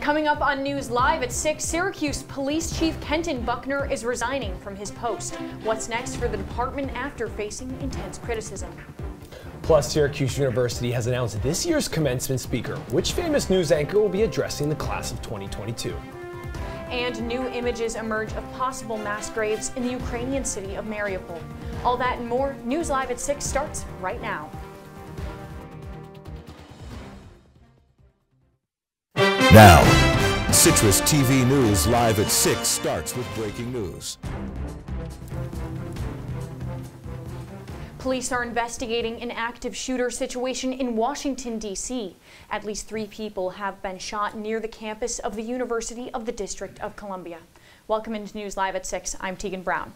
Coming up on News Live at 6, Syracuse Police Chief Kenton Buckner is resigning from his post. What's next for the department after facing intense criticism? Plus, Syracuse University has announced this year's commencement speaker. Which famous news anchor will be addressing the class of 2022? And new images emerge of possible mass graves in the Ukrainian city of Mariupol. All that and more. News Live at 6 starts right now. Now, Citrus TV News Live at 6 starts with breaking news. Police are investigating an active shooter situation in Washington, D.C. At least three people have been shot near the campus of the University of the District of Columbia. Welcome into News Live at 6. I'm Teagan Brown.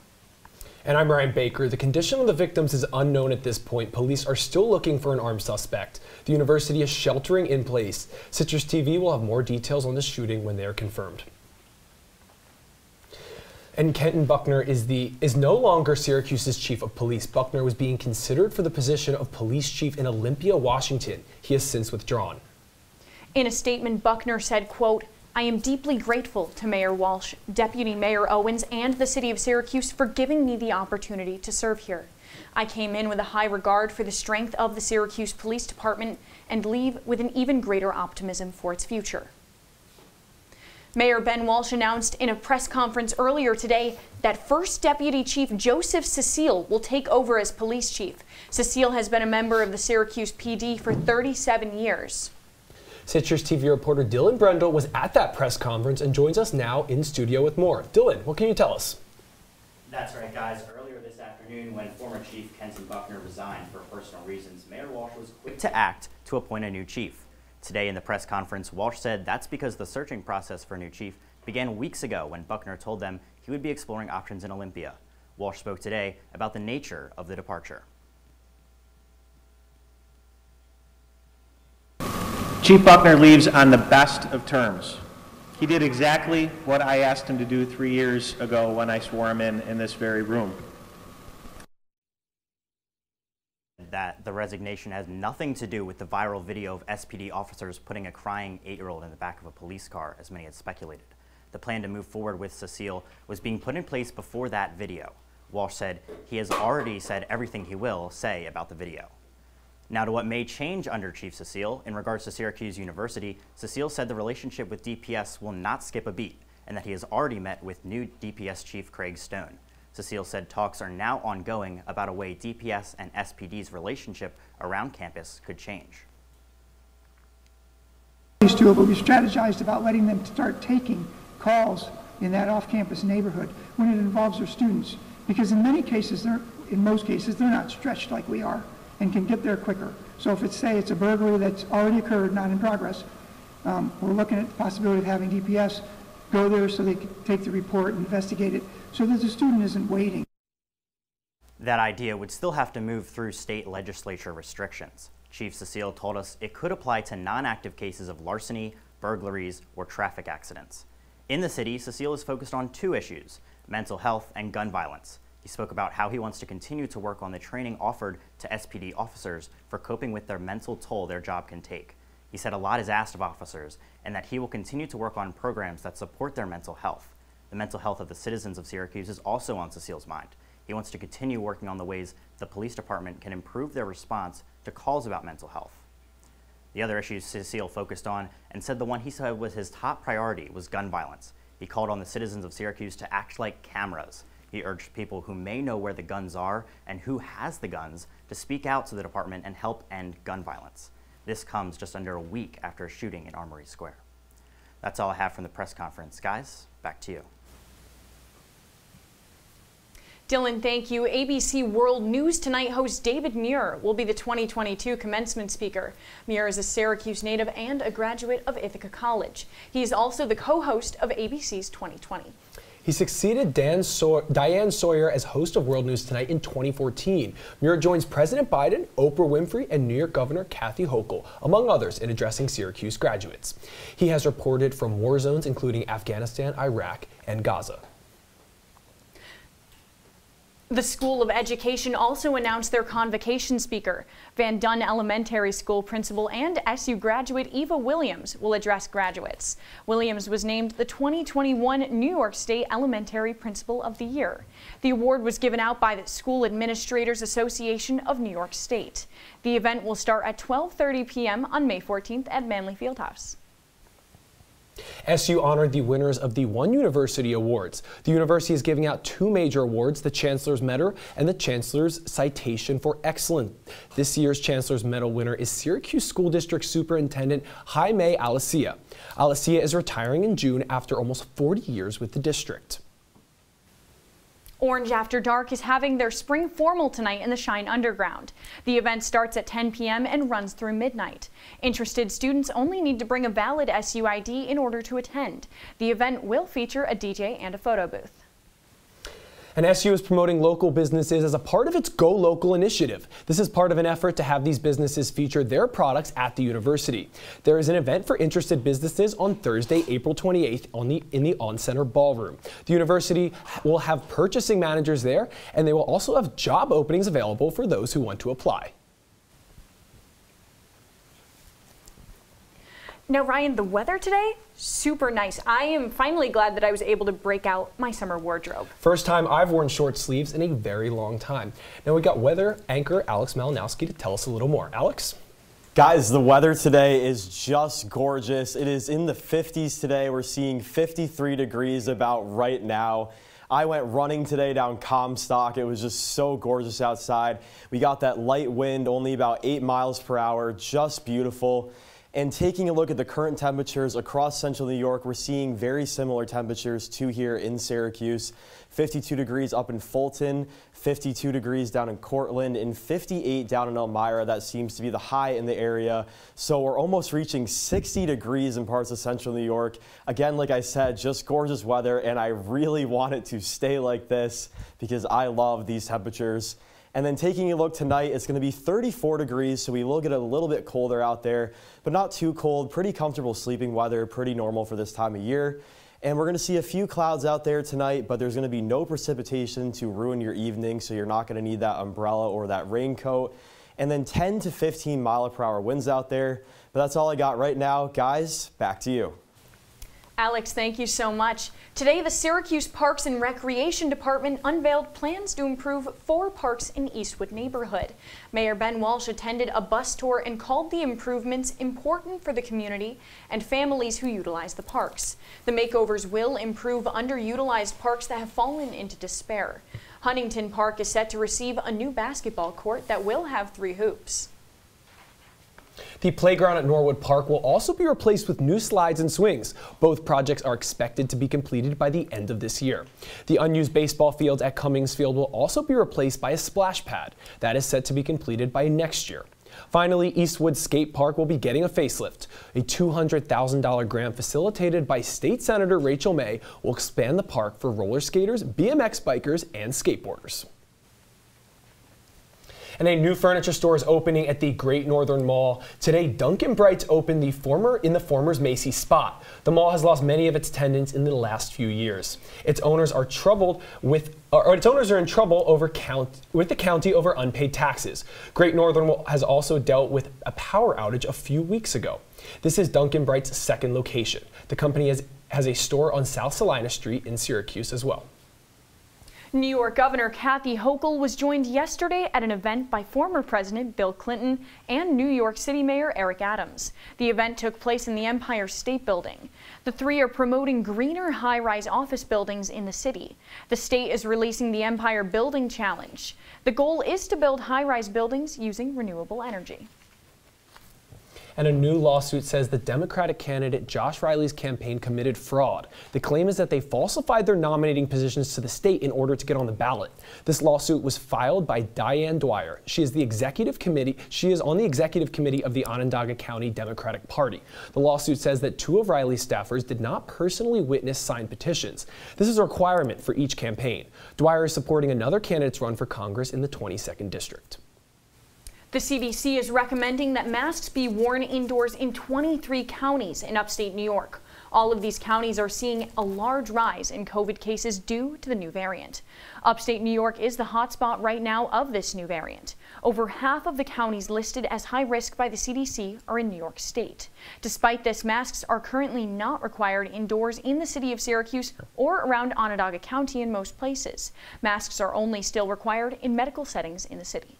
And I'm Ryan Baker. The condition of the victims is unknown at this point. Police are still looking for an armed suspect. The university is sheltering in place. Citrus TV will have more details on the shooting when they are confirmed. And Kenton Buckner is the is no longer Syracuse's chief of police. Buckner was being considered for the position of police chief in Olympia, Washington. He has since withdrawn. In a statement, Buckner said, quote, I am deeply grateful to Mayor Walsh, Deputy Mayor Owens, and the City of Syracuse for giving me the opportunity to serve here. I came in with a high regard for the strength of the Syracuse Police Department and leave with an even greater optimism for its future. Mayor Ben Walsh announced in a press conference earlier today that First Deputy Chief Joseph Cecile will take over as police chief. Cecile has been a member of the Syracuse PD for 37 years. Citrus TV reporter Dillon Brendle was at that press conference and joins us now in studio with more. Dillon, what can you tell us? That's right, guys. Earlier this afternoon, when former Chief Kenton Buckner resigned for personal reasons, Mayor Walsh was quick to act to appoint a new chief. Today in the press conference, Walsh said that's because the searching process for a new chief began weeks ago when Buckner told them he would be exploring options in Olympia. Walsh spoke today about the nature of the departure. Chief Buckner leaves on the best of terms. He did exactly what I asked him to do three years ago when I swore him in in this very room. That the resignation has nothing to do with the viral video of SPD officers putting a crying eight-year-old in the back of a police car, as many had speculated. The plan to move forward with Cecile was being put in place before that video. Walsh said he has already said everything he will say about the video. Now to what may change under Chief Cecile. In regards to Syracuse University, Cecile said the relationship with DPS will not skip a beat and that he has already met with new DPS Chief Craig Stone. Cecile said talks are now ongoing about a way DPS and SPD's relationship around campus could change. These two, but we strategized about letting them start taking calls in that off-campus neighborhood when it involves their students. Because in many cases, they're, in most cases, they're not stretched like we are and can get there quicker. So if it's, say, it's a burglary that's already occurred, not in progress, um, we're looking at the possibility of having DPS go there so they can take the report and investigate it so that the student isn't waiting. That idea would still have to move through state legislature restrictions. Chief Cecile told us it could apply to non-active cases of larceny, burglaries, or traffic accidents. In the city, Cecile is focused on two issues, mental health and gun violence. He spoke about how he wants to continue to work on the training offered to SPD officers for coping with their mental toll their job can take. He said a lot is asked of officers and that he will continue to work on programs that support their mental health. The mental health of the citizens of Syracuse is also on Cecile's mind. He wants to continue working on the ways the police department can improve their response to calls about mental health. The other issues Cecile focused on and said the one he said was his top priority was gun violence. He called on the citizens of Syracuse to act like cameras he urged people who may know where the guns are and who has the guns to speak out to the department and help end gun violence. This comes just under a week after a shooting in Armory Square. That's all I have from the press conference. Guys, back to you. Dillon, thank you. ABC World News Tonight host David Muir will be the 2022 commencement speaker. Muir is a Syracuse native and a graduate of Ithaca College. He is also the co-host of ABC's 2020. He succeeded Diane Sawyer as host of World News Tonight in 2014. Muir joins President Biden, Oprah Winfrey, and New York Governor Kathy Hochul, among others, in addressing Syracuse graduates. He has reported from war zones including Afghanistan, Iraq, and Gaza. The School of Education also announced their convocation speaker. Van Duyn Elementary School principal and SU graduate Eva Williams will address graduates. Williams was named the 2021 New York State Elementary Principal of the Year. The award was given out by the School Administrators Association of New York State. The event will start at 12:30 p.m. on May 14th at Manley Fieldhouse. SU honored the winners of the One University Awards. The university is giving out two major awards, the Chancellor's Medal and the Chancellor's Citation for Excellence. This year's Chancellor's Medal winner is Syracuse School District Superintendent Jaime Alicea. Alicea is retiring in June after almost 40 years with the district. Orange After Dark is having their spring formal tonight in the Schine Underground. The event starts at 10 p.m. and runs through midnight. Interested students only need to bring a valid SUID in order to attend. The event will feature a DJ and a photo booth. And SU is promoting local businesses as a part of its Go Local initiative. This is part of an effort to have these businesses feature their products at the university. There is an event for interested businesses on Thursday, April 28th on the, in the Oncenter Ballroom. The university will have purchasing managers there, and they will also have job openings available for those who want to apply. Now, Ryan, the weather today, super nice. I am finally glad that I was able to break out my summer wardrobe. First time I've worn short sleeves in a very long time. Now we got weather anchor Alex Malinowski to tell us a little more. Alex? Guys, the weather today is just gorgeous. It is in the 50s today. We're seeing 53 degrees about right now. I went running today down Comstock. It was just so gorgeous outside. We got that light wind, only about 8 miles per hour, just beautiful. And taking a look at the current temperatures across central New York, we're seeing very similar temperatures to here in Syracuse. 52 degrees up in Fulton, 52 degrees down in Cortland, and 58 down in Elmira. That seems to be the high in the area. So we're almost reaching 60 degrees in parts of central New York. Again, like I said, just gorgeous weather, and I really want it to stay like this because I love these temperatures. And then taking a look tonight, it's going to be 34 degrees, so we will get a little bit colder out there, but not too cold. Pretty comfortable sleeping weather, pretty normal for this time of year. And we're going to see a few clouds out there tonight, but there's going to be no precipitation to ruin your evening, so you're not going to need that umbrella or that raincoat. And then 10 to 15 mile per hour winds out there. But that's all I got right now. Guys, back to you. Alex, thank you so much. Today, the Syracuse Parks and Recreation Department unveiled plans to improve four parks in Eastwood neighborhood. Mayor Ben Walsh attended a bus tour and called the improvements important for the community and families who utilize the parks. The makeovers will improve underutilized parks that have fallen into despair. Huntington Park is set to receive a new basketball court that will have three hoops. The playground at Norwood Park will also be replaced with new slides and swings. Both projects are expected to be completed by the end of this year. The unused baseball field at Cummings Field will also be replaced by a splash pad. That is set to be completed by next year. Finally, Eastwood Skate Park will be getting a facelift. A $200,000 grant facilitated by State Senator Rachel May will expand the park for roller skaters, BMX bikers, and skateboarders. And a new furniture store is opening at the Great Northern Mall. Today, Dunk & Brights opened the former in the former's Macy's spot. The mall has lost many of its tenants in the last few years. Its owners are troubled with or its owners are in trouble over count, with the county over unpaid taxes. Great Northern has also dealt with a power outage a few weeks ago. This is Dunk & Bright's second location. The company has, has a store on South Salina Street in Syracuse as well. New York Governor Kathy Hochul was joined yesterday at an event by former President Bill Clinton and New York City Mayor Eric Adams. The event took place in the Empire State Building. The three are promoting greener high-rise office buildings in the city. The state is releasing the Empire Building Challenge. The goal is to build high-rise buildings using renewable energy. And a new lawsuit says the Democratic candidate Josh Riley's campaign committed fraud. The claim is that they falsified their nominating positions to the state in order to get on the ballot. This lawsuit was filed by Diane Dwyer. She is the executive committee. She is on the executive committee of the Onondaga County Democratic Party. The lawsuit says that two of Riley's staffers did not personally witness signed petitions. This is a requirement for each campaign. Dwyer is supporting another candidate's run for Congress in the 22nd district. The CDC is recommending that masks be worn indoors in 23 counties in upstate New York. All of these counties are seeing a large rise in COVID cases due to the new variant. Upstate New York is the hotspot right now of this new variant. Over half of the counties listed as high risk by the CDC are in New York State. Despite this, masks are currently not required indoors in the city of Syracuse or around Onondaga County in most places. Masks are only still required in medical settings in the city.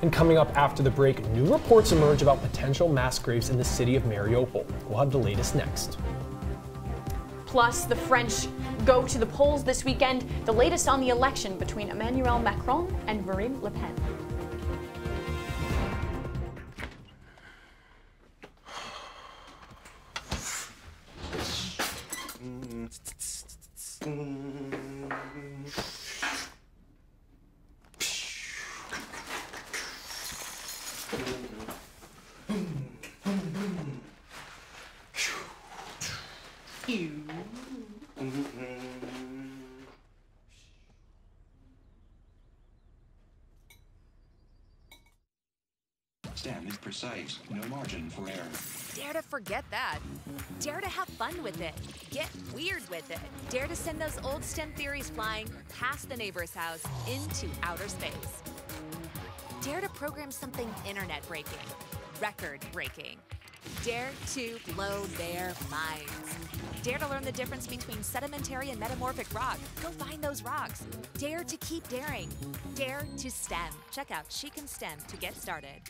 And coming up after the break, new reports emerge about potential mass graves in the city of Mariupol. We'll have the latest next. Plus, the French go to the polls this weekend. The latest on the election between Emmanuel Macron and Marine Le Pen. Mm. Stem is precise, no margin for error. Dare to forget that. Dare to have fun with it. Get weird with it. Dare to send those old STEM theories flying past the neighbor's house into outer space. Dare to program something internet breaking, record breaking. Dare to blow their minds. Dare to learn the difference between sedimentary and metamorphic rock. Go find those rocks. Dare to keep daring. Dare to STEM. Check out She Can STEM to get started.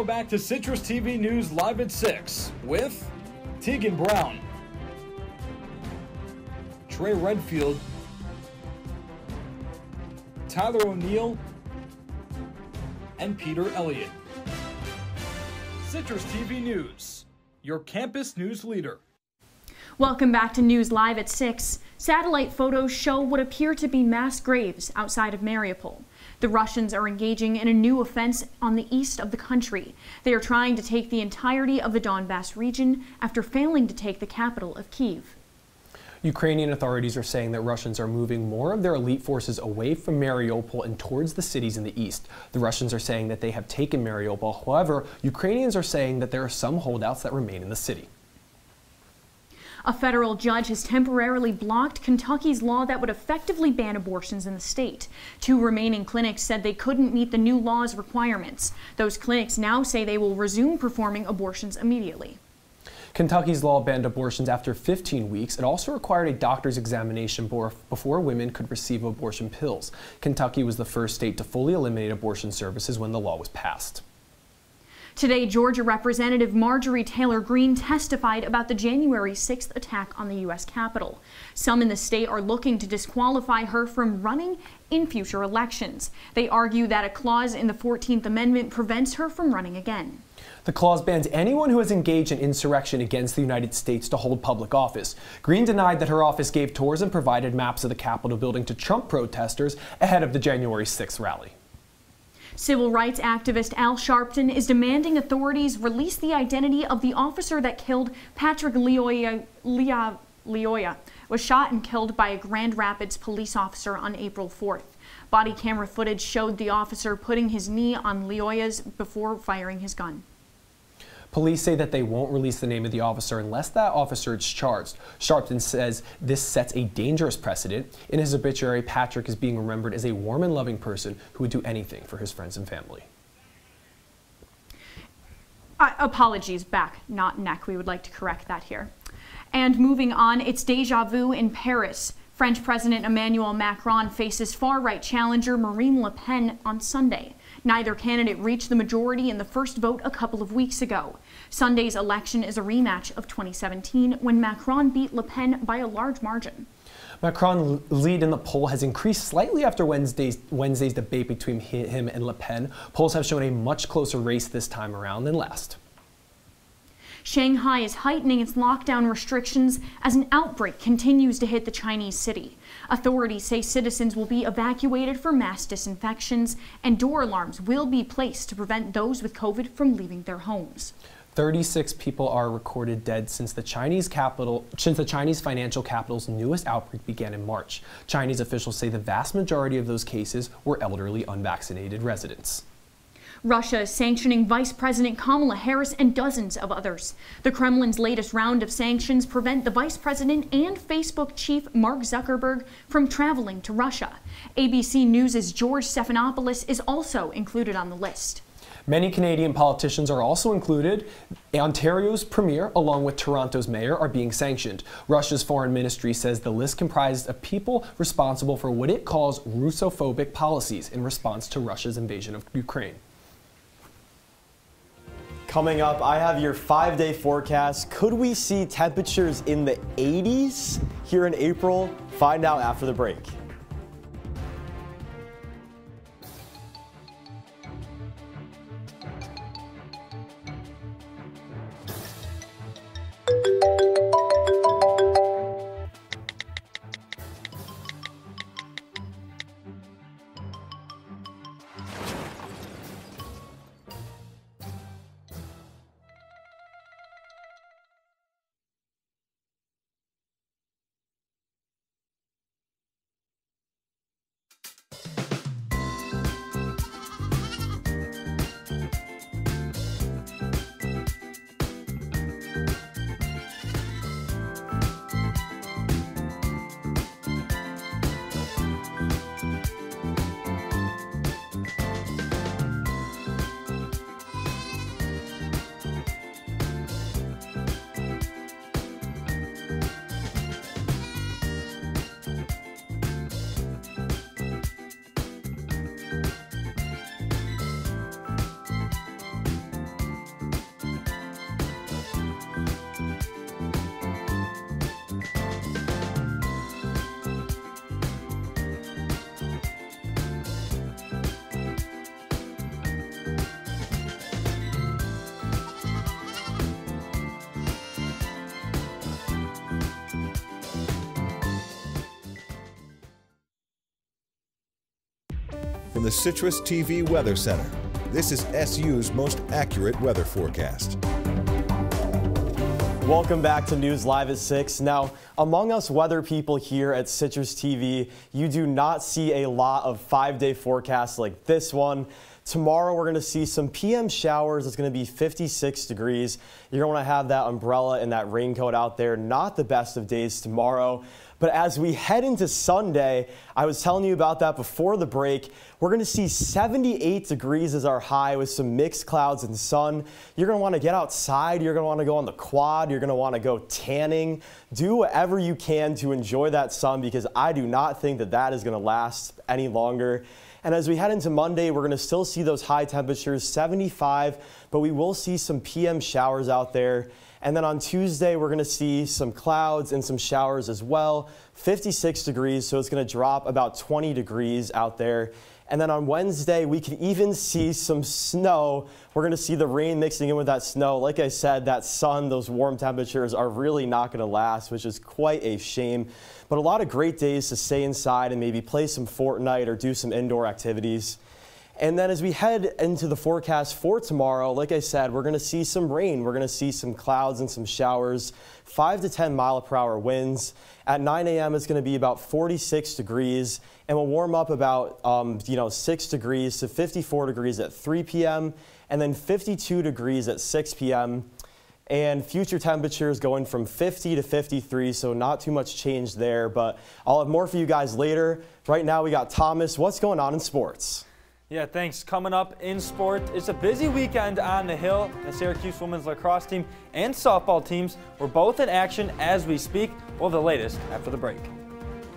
Now back to Citrus TV News live at 6 with Teagan Brown, Trey Redfield, Tyler O'Neill, and Peter Elliott. Citrus TV News, your campus news leader. Welcome back to News Live at 6. Satellite photos show what appear to be mass graves outside of Mariupol. The Russians are engaging in a new offense on the east of the country. They are trying to take the entirety of the Donbass region after failing to take the capital of Kiev. Ukrainian authorities are saying that Russians are moving more of their elite forces away from Mariupol and towards the cities in the east. The Russians are saying that they have taken Mariupol. However, Ukrainians are saying that there are some holdouts that remain in the city. A federal judge has temporarily blocked Kentucky's law that would effectively ban abortions in the state. Two remaining clinics said they couldn't meet the new law's requirements. Those clinics now say they will resume performing abortions immediately. Kentucky's law banned abortions after 15 weeks. It also required a doctor's examination before women could receive abortion pills. Kentucky was the first state to fully eliminate abortion services when the law was passed. Today, Georgia Representative Marjorie Taylor Greene testified about the January 6th attack on the U.S. Capitol. Some in the state are looking to disqualify her from running in future elections. They argue that a clause in the 14th Amendment prevents her from running again. The clause bans anyone who has engaged in insurrection against the United States to hold public office. Greene denied that her office gave tours and provided maps of the Capitol building to Trump protesters ahead of the January 6th rally. Civil rights activist Al Sharpton is demanding authorities release the identity of the officer that killed Patrick Lyoya, Lyoya, Lyoya was shot and killed by a Grand Rapids police officer on April 4th. Body camera footage showed the officer putting his knee on Lyoya's before firing his gun. Police say that they won't release the name of the officer unless that officer is charged. Sharpton says this sets a dangerous precedent. In his obituary, Patrick is being remembered as a warm and loving person who would do anything for his friends and family. Uh, apologies, back, not neck. We would like to correct that here. And moving on, it's deja vu in Paris. French President Emmanuel Macron faces far right challenger Marine Le Pen on Sunday. Neither candidate reached the majority in the first vote a couple of weeks ago. Sunday's election is a rematch of 2017 when Macron beat Le Pen by a large margin. Macron's lead in the poll has increased slightly after Wednesday's, Wednesday's debate between him and Le Pen. Polls have shown a much closer race this time around than last. Shanghai is heightening its lockdown restrictions as an outbreak continues to hit the Chinese city. Authorities say citizens will be evacuated for mass disinfections and door alarms will be placed to prevent those with COVID from leaving their homes. 36 people are recorded dead since the Chinese capital since the Chinese financial capital's newest outbreak began in March. Chinese officials say the vast majority of those cases were elderly unvaccinated residents. Russia is sanctioning Vice President Kamala Harris and dozens of others. The Kremlin's latest round of sanctions prevent the Vice President and Facebook chief Mark Zuckerberg from traveling to Russia. ABC News' George Stephanopoulos is also included on the list. Many Canadian politicians are also included. Ontario's premier, along with Toronto's mayor, are being sanctioned. Russia's foreign ministry says the list comprised of people responsible for what it calls Russophobic policies in response to Russia's invasion of Ukraine. Coming up, I have your five day forecast. Could we see temperatures in the 80s here in April? Find out after the break. From the Citrus TV Weather Center, this is SU's most accurate weather forecast. Welcome back to News Live at 6. Now, among us weather people here at Citrus TV, you do not see a lot of five day forecasts like this one. Tomorrow, we're going to see some PM showers. It's going to be 56 degrees. You're going to want to have that umbrella and that raincoat out there. Not the best of days tomorrow. But as we head into Sunday, I was telling you about that before the break. We're going to see 78 degrees as our high with some mixed clouds and sun. You're going to want to get outside. You're going to want to go on the quad. You're going to want to go tanning. Do whatever you can to enjoy that sun because I do not think that that is going to last any longer. And as we head into Monday, we're going to still see those high temperatures, 75, but we will see some PM showers out there. And then on Tuesday, we're going to see some clouds and some showers as well. 56 degrees, so it's going to drop about 20 degrees out there. And then on Wednesday, we can even see some snow. We're going to see the rain mixing in with that snow. Like I said, that sun, those warm temperatures are really not going to last, which is quite a shame. But a lot of great days to stay inside and maybe play some Fortnite or do some indoor activities. And then as we head into the forecast for tomorrow, like I said, we're going to see some rain. We're going to see some clouds and some showers, 5 to 10 mile per hour winds. At 9 a.m., it's going to be about 46 degrees, and we'll warm up about um, you know 6 degrees to 54 degrees at 3 p.m. and then 52 degrees at 6 p.m. And future temperatures going from 50 to 53, so not too much change there. But I'll have more for you guys later. Right now, we got Thomas. What's going on in sports? Yeah, thanks. Coming up in sport, it's a busy weekend on the Hill. The Syracuse women's lacrosse team and softball teams were both in action as we speak. Well, the latest after the break.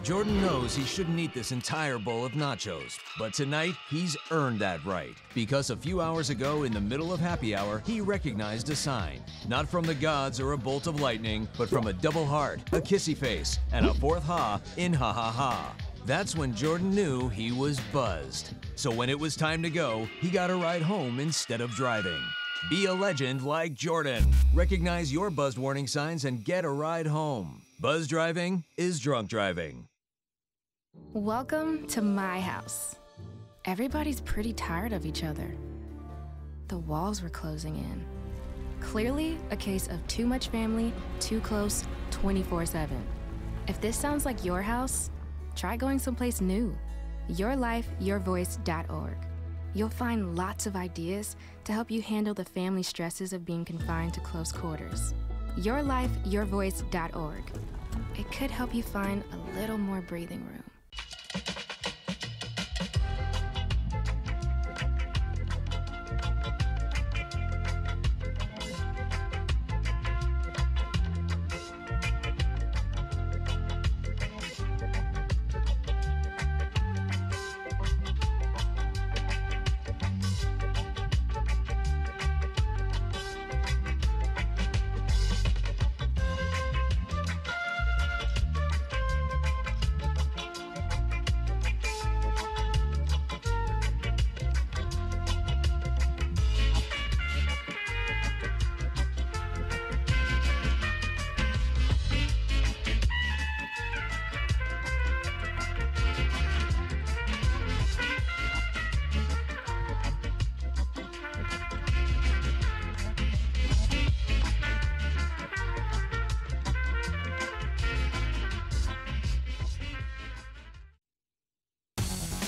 Jordan knows he shouldn't eat this entire bowl of nachos, but tonight he's earned that right because a few hours ago in the middle of happy hour, he recognized a sign. Not from the gods or a bolt of lightning, but from a double heart, a kissy face, and a fourth ha in ha ha ha. That's when Jordan knew he was buzzed. So when it was time to go, he got a ride home instead of driving. Be a legend like Jordan. Recognize your buzzed warning signs and get a ride home. Buzz driving is drunk driving. Welcome to my house. Everybody's pretty tired of each other. The walls were closing in. Clearly, a case of too much family, too close, 24 7. If this sounds like your house, try going someplace new. YourLifeYourVoice.org. You'll find lots of ideas to help you handle the family stresses of being confined to close quarters. YourLifeYourVoice.org. It could help you find a little more breathing room.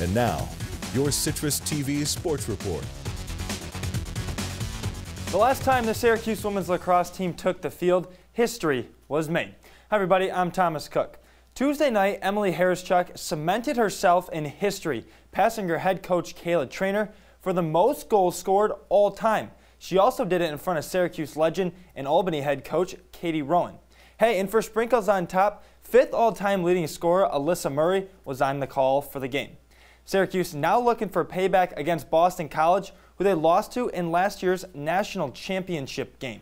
And now, your Citrus TV Sports Report. The last time the Syracuse women's lacrosse team took the field, history was made. Hi everybody, I'm Thomas Cook. Tuesday night, Emily Hawryschuk cemented herself in history, passing her head coach Kayla Treanor for the most goals scored all time. She also did it in front of Syracuse legend and Albany head coach Katie Rowan. Hey, and for sprinkles on top, fifth all-time leading scorer Alyssa Murray was on the call for the game. Syracuse now looking for payback against Boston College, who they lost to in last year's national championship game.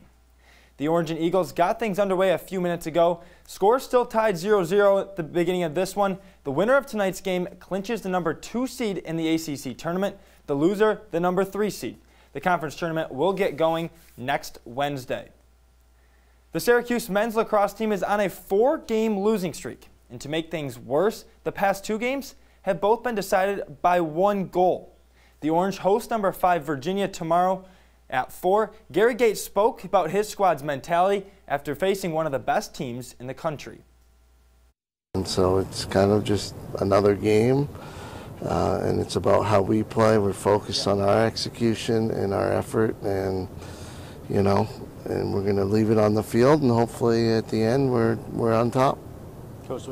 The Orange and Eagles got things underway a few minutes ago. Score still tied 0-0 at the beginning of this one. The winner of tonight's game clinches the number two seed in the ACC tournament. The loser, the number three seed. The conference tournament will get going next Wednesday. The Syracuse men's lacrosse team is on a four-game losing streak. And to make things worse, the past two games, have both been decided by one goal. The Orange host number five Virginia tomorrow at 4. Gary Gait spoke about his squad's mentality after facing one of the best teams in the country. And so it's kind of just another game, uh, and it's about how we play. We're focused on our execution and our effort, and you know, and we're going to leave it on the field, and hopefully at the end we're we're on top. Coach,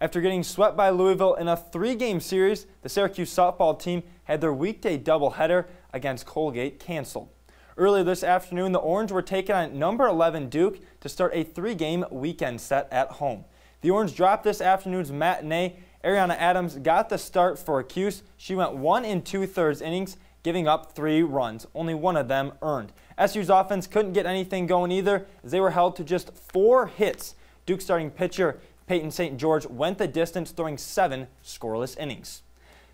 after getting swept by Louisville in a three-game series, the Syracuse softball team had their weekday doubleheader against Colgate canceled. Earlier this afternoon, the Orange were taking on number 11 Duke to start a three-game weekend set at home. The Orange dropped this afternoon's matinee. Ariana Adams got the start for Cuse. She went one and two-thirds innings, giving up three runs, only one of them earned. SU's offense couldn't get anything going either, as they were held to just four hits. Duke starting pitcher Peyton St. George went the distance, throwing seven scoreless innings.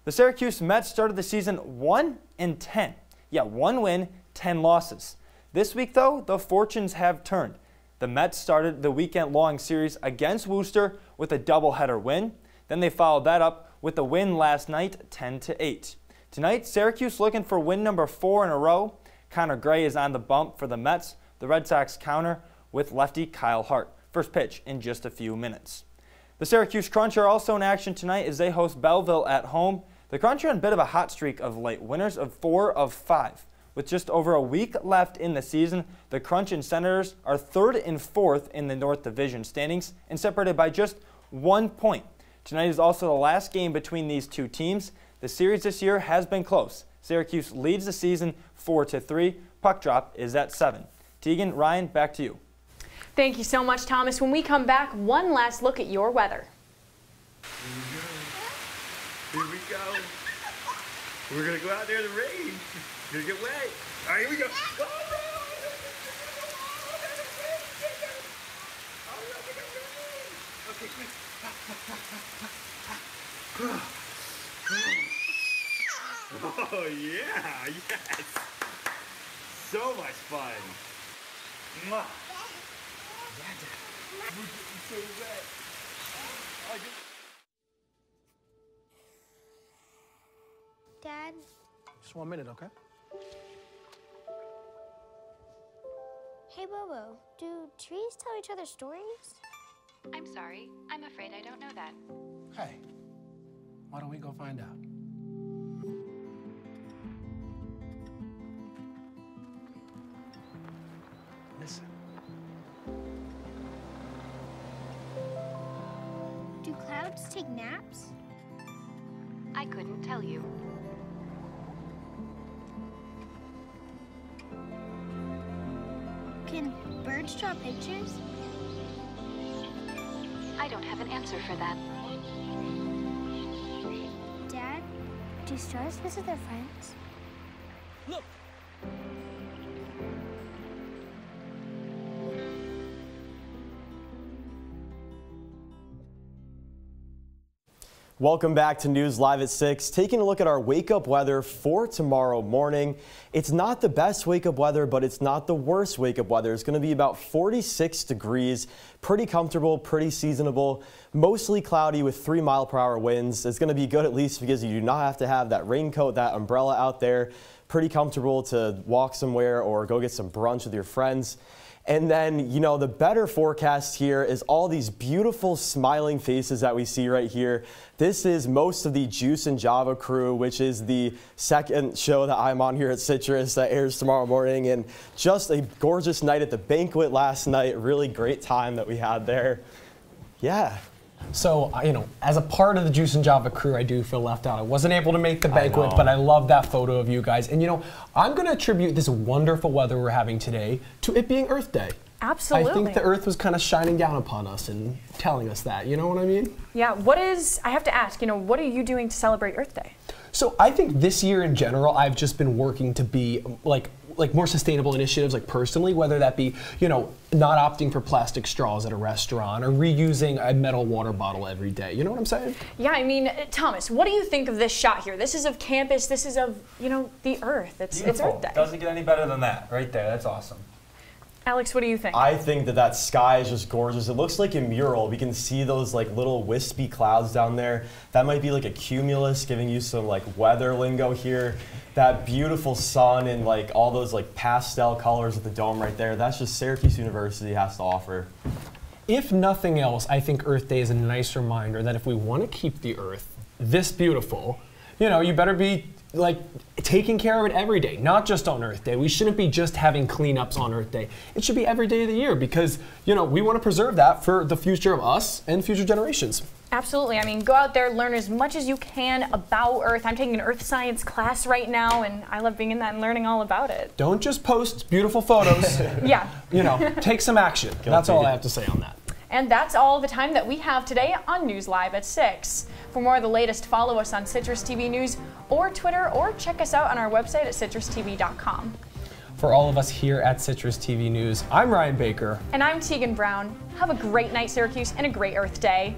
The Syracuse Mets started the season 1 and 10. Yeah, one win, 10 losses. This week, though, the fortunes have turned. The Mets started the weekend long series against Worcester with a doubleheader win. Then they followed that up with a win last night, 10 to 8. Tonight, Syracuse looking for win number four in a row. Conor Gray is on the bump for the Mets. The Red Sox counter with lefty Kyle Hart. First pitch in just a few minutes. The Syracuse Crunch are also in action tonight as they host Belleville at home. The Crunch are on a bit of a hot streak of late, winners of four of five. With just over a week left in the season, the Crunch and Senators are third and fourth in the North Division standings and separated by just one point. Tonight is also the last game between these two teams. The series this year has been close. Syracuse leads the season 4 to 3. Puck drop is at 7. Teagan, Ryan, back to you. Thank you so much, Thomas. When we come back, one last look at your weather. Here we go. We're gonna go out there in the rain. Gonna get wet. All right, here we go. Okay, quick. Oh yeah, yes. So much fun. Mwah. Yeah, Dad. We're getting so wet. I just- Dad, Just one minute, okay? hey Bobo, do trees tell each other stories? I'm sorry. I'm afraid I don't know that. Hey, why don't we go find out? Birds draw pictures? I don't have an answer for that. Dad, do stars visit their friends? Welcome back to News Live at 6. Taking a look at our wake up weather for tomorrow morning. It's not the best wake up weather, but it's not the worst wake up weather. It's going to be about 46 degrees, pretty comfortable, pretty seasonable, mostly cloudy with 3 mile per hour winds. It's going to be good at least because you do not have to have that raincoat, that umbrella out there. Pretty comfortable to walk somewhere or go get some brunch with your friends. And then, you know, the better forecast here is all these beautiful smiling faces that we see right here. This is most of the Juice and Java crew, which is the second show that I'm on here at Citrus that airs tomorrow morning. And just a gorgeous night at the banquet last night. Really great time that we had there. Yeah. So, you know, as a part of the Juice and Java crew, I do feel left out. I wasn't able to make the banquet, know. but I love that photo of you guys. And, you know, I'm going to attribute this wonderful weather we're having today to it being Earth Day. Absolutely. I think the Earth was kind of shining down upon us and telling us that. You know what I mean? Yeah, what is, I have to ask, you know, what are you doing to celebrate Earth Day? So I think this year in general, I've just been working to be like like more sustainable initiatives, like personally, whether that be you know not opting for plastic straws at a restaurant or reusing a metal water bottle every day. You know what I'm saying? Yeah, I mean, uh, Thomas, what do you think of this shot here? This is of campus. This is of you know the Earth. It's it's Beautiful. Earth Day. Doesn't get any better than that. Right there. That's awesome. Alex, what do you think? I think that that sky is just gorgeous. It looks like a mural. We can see those like little wispy clouds down there. That might be like a cumulus giving you some like weather lingo here. That beautiful sun and like all those like pastel colors of the dome right there. That's just Syracuse University has to offer. If nothing else, I think Earth Day is a nice reminder that if we want to keep the Earth this beautiful, you know, you better be like taking care of it every day, not just on Earth Day. We shouldn't be just having cleanups on Earth Day. It should be every day of the year because, you know, we want to preserve that for the future of us and future generations. Absolutely. I mean, go out there, learn as much as you can about Earth. I'm taking an Earth science class right now, and I love being in that and learning all about it. Don't just post beautiful photos. Yeah. You know, take some action. That's all I have to say on that. And that's all the time that we have today on News Live at 6. For more of the latest, follow us on Citrus TV News or Twitter, or check us out on our website at citrustv.com. For all of us here at Citrus TV News, I'm Ryan Baker. And I'm Teagan Brown. Have a great night, Syracuse, and a great Earth Day.